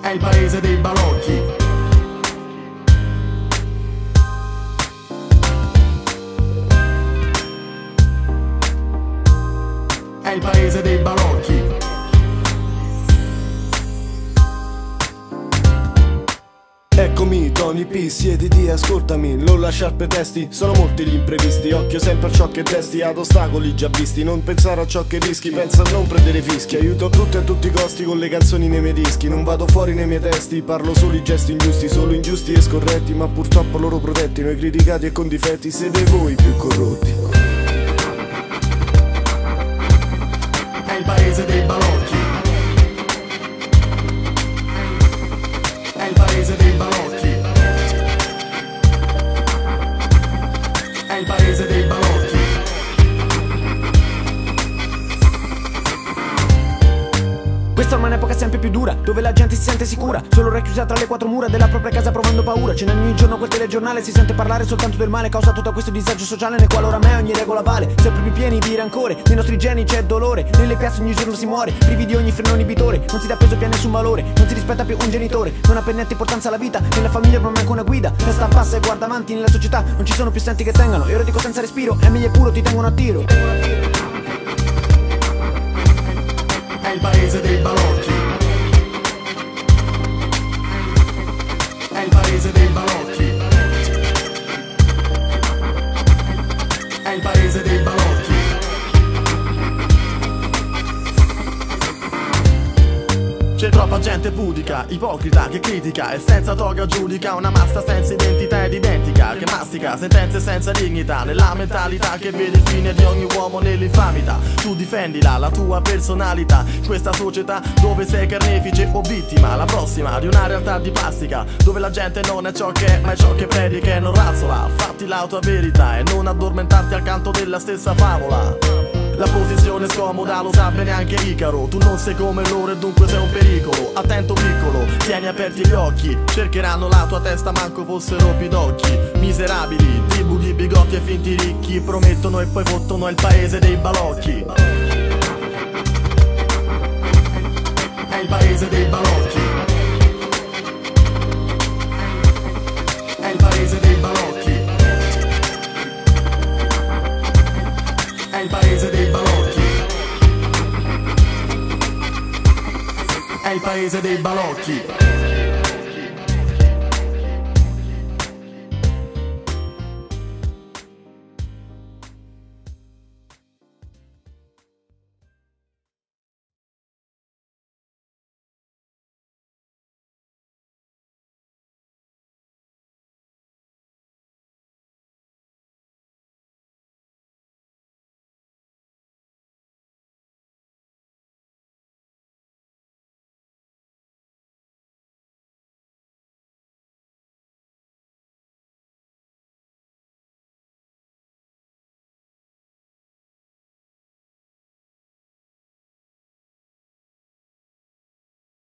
È il paese dei balocchi. È il paese dei balocchi. Eccomi, Tony P, siedi di ascoltami, non lasciar per testi, sono molti gli imprevisti, occhio sempre a ciò che testi, ad ostacoli già visti, non pensare a ciò che rischi, pensa a non prendere fischi, aiuto tutti a tutti i costi con le canzoni nei miei dischi, non vado fuori nei miei testi, parlo solo i gesti ingiusti, solo ingiusti e scorretti, ma purtroppo loro protetti, noi criticati e con difetti, siete voi più corrotti. È il paese dei Ormai è un'epoca sempre più dura, dove la gente si sente sicura, solo reclusa tra le quattro mura della propria casa provando paura. C'è ogni giorno quel telegiornale, si sente parlare soltanto del male causato da questo disagio sociale nel quale oramai ogni regola vale. Sempre più pieni di rancore, nei nostri geni c'è dolore, nelle piazze ogni giorno si muore, privi di ogni freno inibitore, non si dà peso più a nessun valore, non si rispetta più un genitore, non ha per niente importanza alla vita, nella famiglia non manca una guida, testa bassa e guarda avanti nella società, non ci sono più senti che tengano, io lo dico senza respiro, meglio e puro, ti tengono a tiro. È il paese troppa gente pudica, ipocrita, che critica e senza toga giudica Una massa senza identità ed identica Che mastica sentenze senza dignità Nella mentalità che vede il fine di ogni uomo nell'infamità. Tu difendila, la tua personalità questa società dove sei carnefice o vittima La prossima di una realtà di plastica Dove la gente non è ciò che è, ma è ciò che predica e non razzola. Fatti la tua verità e non addormentarti accanto della stessa favola la posizione scomoda lo sa bene anche Icaro Tu non sei come loro e dunque sei un pericolo Attento piccolo, tieni aperti gli occhi Cercheranno la tua testa manco fossero pidocchi Miserabili, tribù di bigotti e finti ricchi Promettono e poi fottono il paese dei balocchi È il paese dei balocchi. È il paese dei balocchi. È il paese dei balocchi. È il paese dei balocchi.